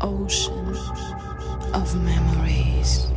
ocean of memories.